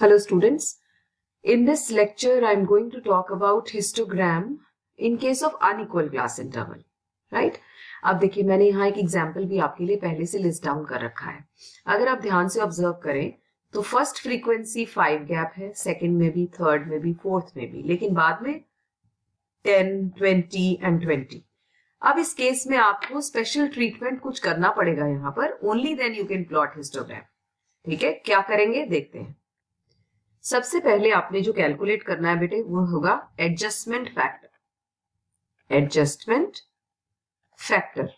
Hello students. In this lecture, I'm going to talk about histogram in case of unequal class interval. Right? अब देखिए मैंने यहाँ एक example भी आपके लिए पहले से लिस्ट डाउन कर रखा है अगर आप ध्यान से ऑब्ज़र्व करें तो फ़र्स्ट फ्रीक्वेंसी फाइव गैप है सेकंड में भी थर्ड में भी फोर्थ में भी लेकिन बाद में टेन ट्वेंटी एंड ट्वेंटी अब इस केस में आपको स्पेशल ट्रीटमेंट कुछ करना पड़ेगा यहाँ पर only then you can plot histogram ठीक है क्या करेंगे देखते हैं सबसे पहले आपने जो कैलकुलेट करना है बेटे, वो होगा एडजस्टमेंट फैक्टर एडजस्टमेंट फैक्टर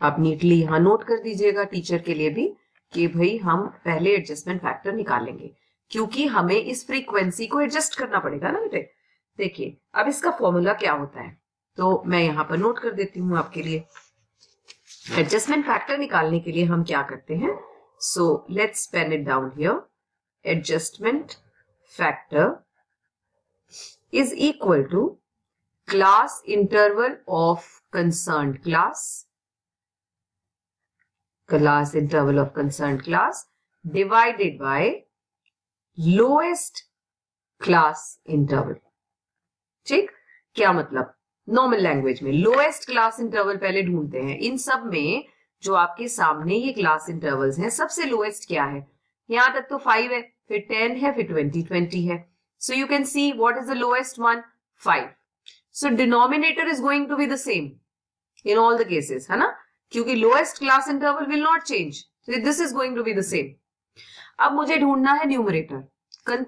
आप नीटली यहाँ नोट कर दीजिएगा टीचर के लिए भी कि भाई हम पहले एडजस्टमेंट फैक्टर निकालेंगे, क्योंकि हमें इस फ्रीक्वेंसी को एडजस्ट करना पड़ेगा ना बेटे। देखिए, अब इसका फॉर्मूला क्या होता है? तो मैं यहाँ पर नोट कर देती हूँ आपके लिए। एडजस्टमेंट फैक्टर निकालने के लिए हम क्या करते हैं? So let's pen it down here adjustment factor is equal to class interval of concerned class class interval of concerned class divided by lowest class interval ठीक क्या मतलब नॉर्मल लैंग्वेज में लोएस्ट क्लास इंटरवल पहले ढूंढते हैं इन सब में जो आपके सामने ये क्लास इंटरवल्स हैं सबसे लोएस्ट क्या है यहाँ तक तो फाइव है फिर टेन है, फिर ट्वेंटी ट्वेंटी है। So you can see what is the lowest one five so denominator is going to be the same in all the cases है ना? क्योंकि lowest class interval will not change this is going to be the same अब मुझे ढूंढना है numerator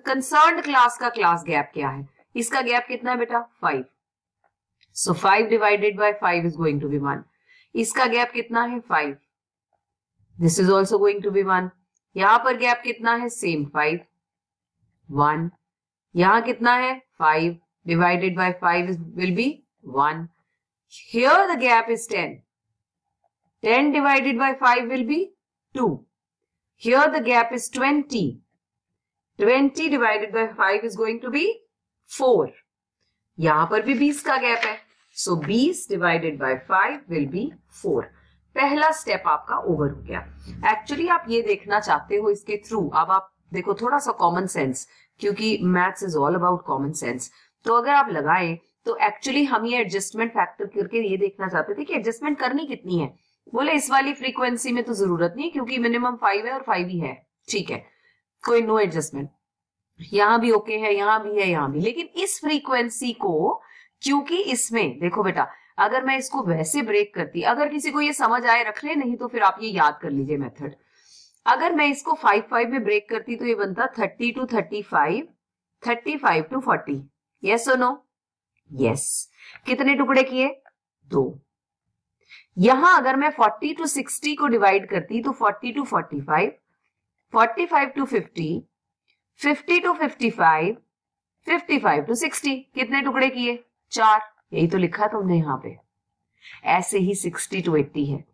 concern class का class gap क्या है? इसका गैप कितना है बेटा? Five so five divided by five is going to be one इसका गैप कितना है? Five this is also going to be one यहाँ पर गैप कितना है? सेम फाइव वन यहाँ कितना है? Five divided by five will be one here the gap is ten ten divided by five will be two here the gap is twenty twenty divided by five is going to be four यहाँ पर भी बीस का gap है. So बीस divided by five will be four पहला step आपका over हो गया। एक्चुअली आप ये देखना चाहते हो इसके थ्रू अब आप देखो, थोड़ा सा कॉमन सेंस क्योंकि maths is all about common sense तो अगर आप लगाए तो एक्चुअली हम ये एडजस्टमेंट फैक्टर करके ये देखना चाहते थे कि एडजस्टमेंट करनी कितनी है। बोले, इस वाली फ्रीक्वेंसी में तो ज़रूरत नहीं, क्योंकि मिनिमम फाइव है और फाइव ही है। ठीक है, कोई नो एडजस्टमेंट यहाँ भी ओके okay है, यहाँ भी है, यहाँ भी। लेकिन इस फ्रीक्वेंसी को, क्योंकि इसमें, देखो बेटा अगर मैं इसको वैसे ब्रेक करती, अगर किसी को ये समझ आए रख ले नहीं तो फिर आप ये याद कर लीजिए मेथड अगर मैं इसको फाइव फाइव में ब्रेक करती तो ये बनता thirty to thirty five thirty five to forty yes और नो यस कितने टुकड़े किए? दो. यहाँ अगर मैं फोर्टी टू सिक्सटी को डिवाइड करती तो forty to forty five forty five to fifty fifty to fifty five fifty five to sixty कितने टुकड़े किए? चार. यही तो लिखा तुमने यहाँ पे। ऐसे ही सिक्सटी टू एट्टी है।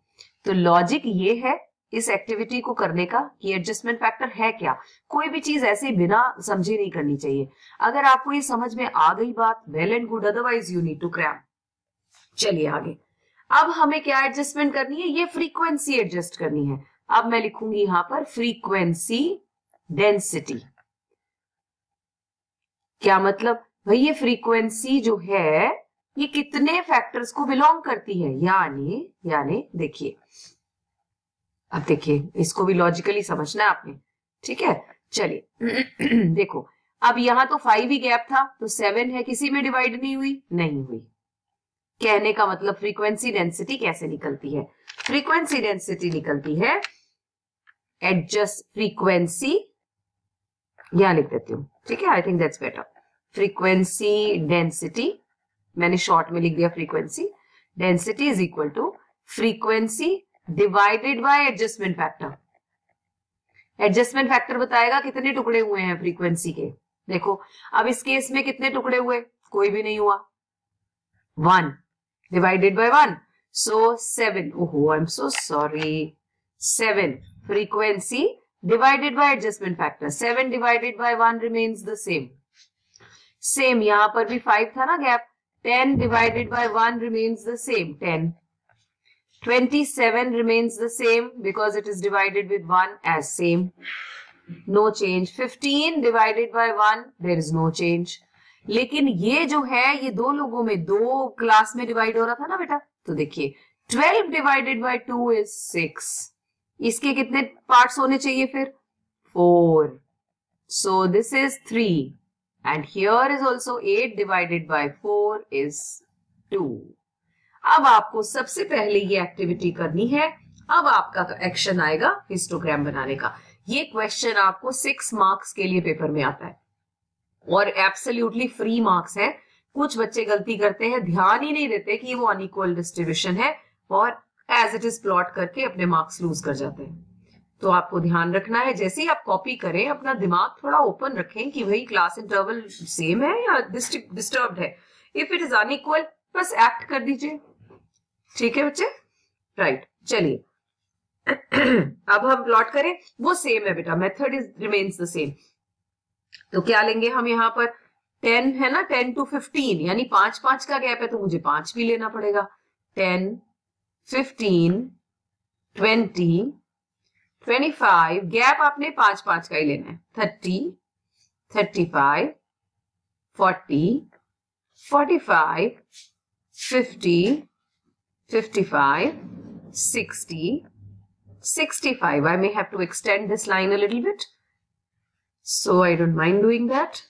तो लॉजिक ये है इस एक्टिविटी को करने का कि एडजस्टमेंट फैक्टर है क्या। कोई भी चीज़ ऐसे बिना समझे नहीं करनी चाहिए। अगर आपको ये समझ में आ गई बात well and good otherwise you need to cram चलिए आगे। अब हमें क्या एडजस्टमेंट करनी है? ये फ्रीक्वेंसी एडजस्ट करनी है। अब मैं लिखूँगी यहाँ पर फ्रीक्वेंसी डेंसिटी क्या मतलब? भाई ये फ्रीक्वेंसी जो है ये कितने फैक्टर्स को बिलोंग करती है? यानी यानी देखिए। अब देखिए, इसको भी लॉजिकली समझना है आपने। ठीक है? चलिए। देखो, अब यहाँ तो फाइव ही गैप था तो सेवन है, किसी में डिवाइड नहीं हुई? नहीं हुई। कहने का मतलब फ्रीक्वेंसी डेंसिटी कैसे निकलती है? फ्रीक्वेंसी डेंसिटी निकलती है एडजस्ट फ्रीक्वेंसी यहाँ लिख देती हूँ। ठीक है? I think that's better frequency density मैंने शॉर्ट में लिख दिया frequency density is equal to frequency divided by adjustment factor adjustment factor बताएगा कितने टुकड़े हुए हैं फ्रीक्वेंसी के। देखो, अब इस केस में कितने टुकड़े हुए? कोई भी नहीं हुआ। One divided by one so seven ओहो I am so sorry seven frequency divided by adjustment factor seven divided by one remains the same same यहाँ पर भी फाइव था ना gap 10 divided by 1 remains the same, 10. 27 remains the same because it is divided with 1 as same. No change 15 divided by one there is no change लेकिन ये जो है ये दो लोगों में दो क्लास में डिवाइड हो रहा था ना बेटा? तो देखिए 12 divided by two is six इसके कितने पार्ट्स होने चाहिए फिर? Four so this is three and here is also eight divided by four is two अब आपको सबसे पहले ये एक्टिविटी करनी है। अब आपका एक्शन आएगा हिस्टोग्राम बनाने का। ये क्वेश्चन आपको सिक्स मार्क्स के लिए पेपर में आता है। और एब्सोल्युटली फ्री मार्क्स है। कुछ बच्चे गलती करते हैं, ध्यान ही नहीं देते कि वो अनइक्वल डिस्ट्रीब्यूशन है। और एज इट इज़ प्लॉट करके अपने मार्क्स लूज कर जाते हैं। तो आपको ध्यान रखना है, जैसे ही आप कॉपी करें, अपना दिमाग थोड़ा ओपन रखें कि वही क्लास इंटरवल सेम है या डिस्टर्ब है। इफ़ इट इज़ अनइक्वल बस एक्ट कर दीजिए। ठीक है बच्चे? राइट चलिए। अब हम प्लॉट करें। वो सेम है बेटा। Method is remains the same तो क्या लेंगे हम यहाँ पर? टेन है ना? टेन टू फिफ्टीन यानी पाँच पाँच का गैप है तो मुझे पाँच भी लेना पड़ेगा। Ten fifteen twenty twenty five gap आपने पाँच पाँच का ही लेना है। Thirty thirty five forty forty five fifty fifty five sixty sixty five I may have to extend this line a little bit so I don't mind doing that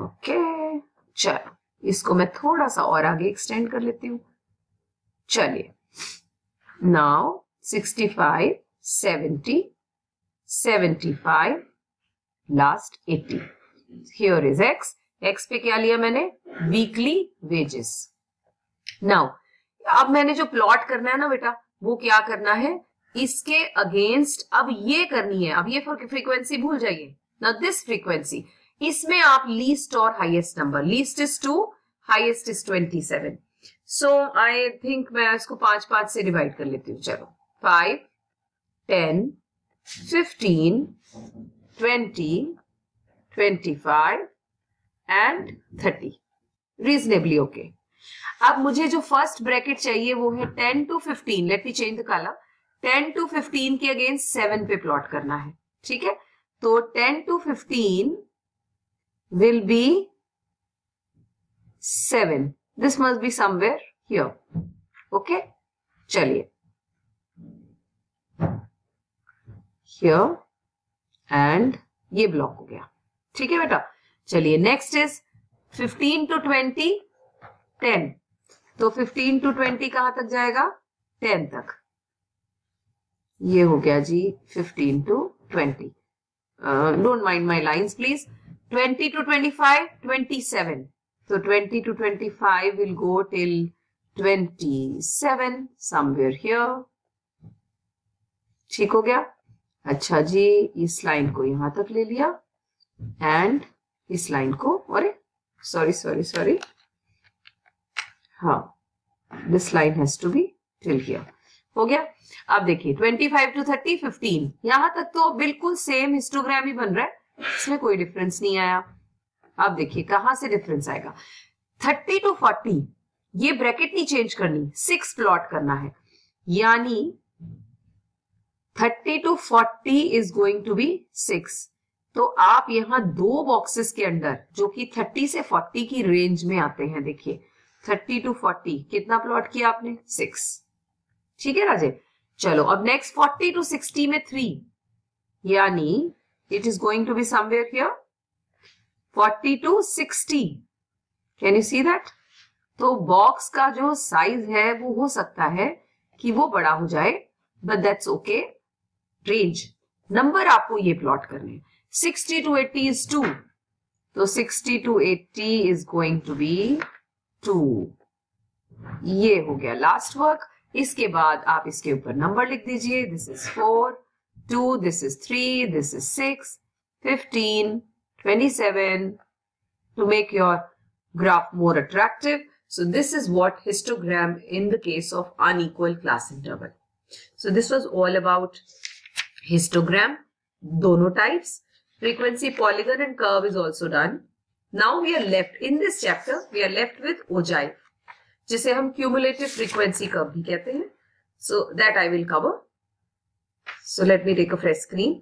okay चलो। इसको मैं थोड़ा सा और आगे एक्सटेंड कर लेती हूँ। चलिए। Now sixty five seventy seventy five last eighty here is X X पे क्या लिया मैंने? वीकली वेजेस नाउ अब मैंने जो प्लॉट करना है ना बेटा वो क्या करना है? इसके अगेंस्ट अब ये करनी है। अब ये फ्रीक्वेंसी भूल जाइए। ना दिस फ्रीक्वेंसी इसमें आप लीस्ट और highest number least is two 2, highest is 27. So I think मैं इसको पाँच पाँच से डिवाइड कर लेती हूँ। चलो। Five ten fifteen twenty twenty five and thirty reasonably okay अब मुझे जो फ़र्स्ट ब्रैकेट चाहिए वो है ten to fifteen let me change the colour ten to fifteen के अगेंस्ट सेवन पे प्लॉट करना है. ठीक है? तो 10 to 15 will be 7 this must be somewhere here. Okay? चलिए। हियर एंड ये ब्लॉक हो गया। ठीक है बेटा? चलिए नेक्स्ट इज़ 15 टू 20 10 तो 15 टू 20 कहाँ तक जाएगा? 10 तक। ये हो गया जी 15 to 20 don't mind my lines please 20 to 25 27 तो 20 to 25 will go till 27 somewhere here ठीक हो गया? अच्छा जी, इस लाइन को यहाँ तक ले लिया। एंड इस लाइन को, अरे सॉरी सॉरी सॉरी हाँ this line has to be till here हो गया? अब देखिए 25 टू 30 15 यहाँ तक तो बिल्कुल सेम हिस्टोग्राम ही बन रहा है। इसमें कोई डिफरेंस नहीं आया। अब देखिए, कहाँ से डिफरेंस आएगा? 30 टू 40 ये ब्रैकेट नहीं चेंज करनी सिक्स प्लॉट करना है। यानी 30 to 40 is going to be six. तो आप यहाँ दो बॉक्सेस के अंदर, जो कि 30 से 40 की रेंज में आते हैं, देखिए। 30 टू 40 कितना प्लॉट किया आपने? सिक्स। ठीक है राजे? चलो, अब नेक्स्ट फोर्टी टू सिक्सटी में थ्री यानी it is going to be somewhere here forty to sixty. Can you see that तो बॉक्स का जो साइज़ है, वो हो सकता है कि वो बड़ा हो जाए but that's okay range number आपको ये प्लॉट करने sixty to eighty is two तो sixty to eighty is going to be two ये हो गया लास्ट वर्क इसके बाद आप इसके ऊपर नंबर लिख दीजिए। This is four two this is three this is six fifteen twenty seven to make your graph more attractive. So this is what histogram in the case of unequal class interval. So this was all about histogram, dono types. Frequency, polygon and curve is also done. Now we are left, in this chapter, we are left with ogive. जिसे हम cumulative frequency curve भी कहते हैं So that I will cover. So let me take a fresh screen